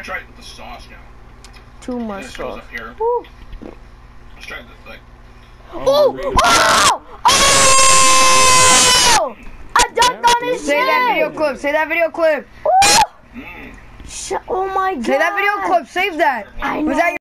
me try it with the sauce now. Too much sauce. up here. Let's try this like. Oh! Oh! Oh! I dunked on his Say that video clip. Say that video clip. Ooh! Mm. Oh my god! Say that video clip. Save that. I Was that your?